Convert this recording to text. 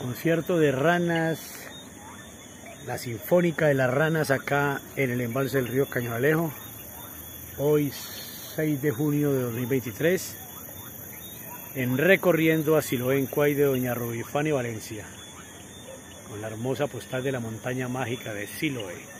Concierto de ranas, la Sinfónica de las Ranas acá en el embalse del río Cañonalejo. Hoy 6 de junio de 2023 en recorriendo a Siloé en Cuay de Doña Rubifani Valencia con la hermosa postal de la montaña mágica de Siloé.